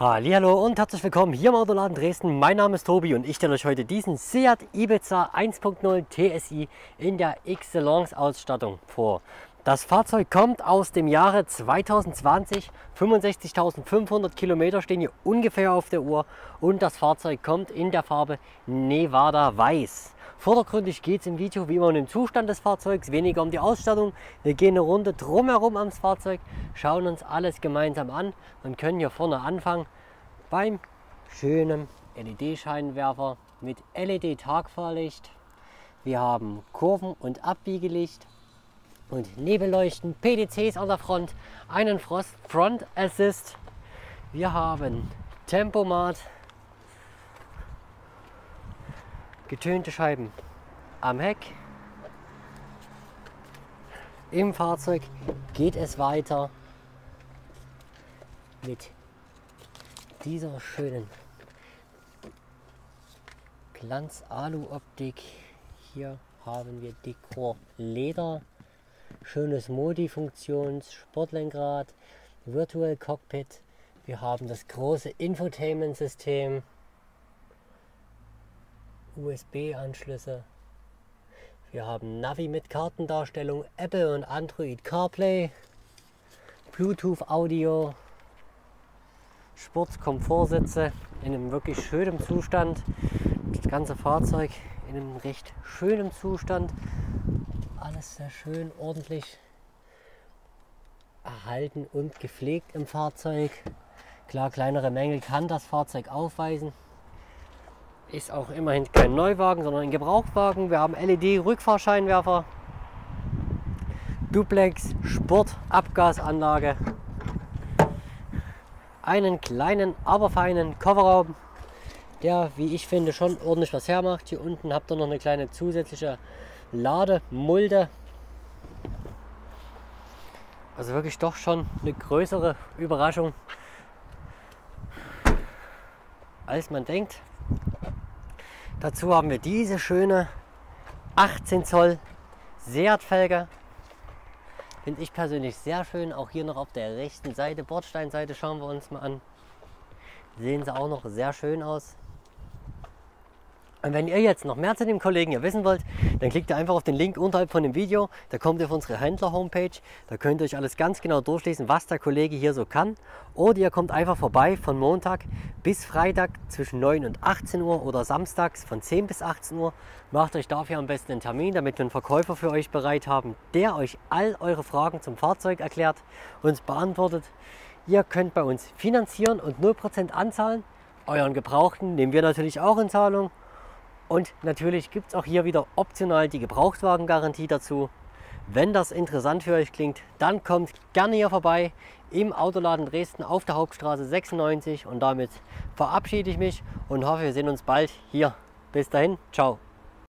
Hallo und herzlich willkommen hier im Autoladen Dresden. Mein Name ist Tobi und ich stelle euch heute diesen Seat Ibiza 1.0 TSI in der Excellence Ausstattung vor. Das Fahrzeug kommt aus dem Jahre 2020, 65.500 Kilometer stehen hier ungefähr auf der Uhr und das Fahrzeug kommt in der Farbe Nevada Weiß. Vordergründig geht es im Video wie immer um den Zustand des Fahrzeugs, weniger um die Ausstattung. Wir gehen eine Runde drumherum ans Fahrzeug, schauen uns alles gemeinsam an und können hier vorne anfangen beim schönen LED-Scheinwerfer mit LED-Tagfahrlicht. Wir haben Kurven- und Abbiegelicht und Nebelleuchten, PDCs an der Front, einen Frost Front Assist. Wir haben Tempomat, getönte Scheiben am Heck. Im Fahrzeug geht es weiter mit dieser schönen Glanz-Alu-Optik. Hier haben wir Dekor Leder, schönes Modi-Funktions, Sportlenkrad, Virtual Cockpit. Wir haben das große Infotainment-System USB-Anschlüsse. Wir haben Navi mit Kartendarstellung, Apple und Android CarPlay, Bluetooth Audio, Sportkomfortsitze in einem wirklich schönen Zustand. Das ganze Fahrzeug in einem recht schönen Zustand. Alles sehr schön, ordentlich erhalten und gepflegt im Fahrzeug. Klar, kleinere Mängel kann das Fahrzeug aufweisen. Ist auch immerhin kein Neuwagen, sondern ein Gebrauchtwagen. Wir haben LED-Rückfahrscheinwerfer, Duplex, Sport, Abgasanlage, einen kleinen, aber feinen Kofferraum, der, wie ich finde, schon ordentlich was hermacht. Hier unten habt ihr noch eine kleine zusätzliche Lademulde. Also wirklich doch schon eine größere Überraschung, als man denkt. Dazu haben wir diese schöne 18 Zoll Seat-Felge. Finde ich persönlich sehr schön. Auch hier noch auf der rechten Seite, Bordsteinseite, schauen wir uns mal an. Sehen sie auch noch sehr schön aus. Und wenn ihr jetzt noch mehr zu dem Kollegen hier wissen wollt, dann klickt ihr einfach auf den Link unterhalb von dem Video. Da kommt ihr auf unsere Händler-Homepage. Da könnt ihr euch alles ganz genau durchlesen, was der Kollege hier so kann. Oder ihr kommt einfach vorbei von Montag bis Freitag zwischen 9 und 18 Uhr oder samstags von 10 bis 18 Uhr. Macht euch dafür am besten einen Termin, damit wir einen Verkäufer für euch bereit haben, der euch all eure Fragen zum Fahrzeug erklärt und beantwortet. Ihr könnt bei uns finanzieren und 0% anzahlen. Euren Gebrauchten nehmen wir natürlich auch in Zahlung. Und natürlich gibt es auch hier wieder optional die Gebrauchtwagengarantie dazu. Wenn das interessant für euch klingt, dann kommt gerne hier vorbei im Autoladen Dresden auf der Hauptstraße 96 und damit verabschiede ich mich und hoffe, wir sehen uns bald hier. Bis dahin, ciao.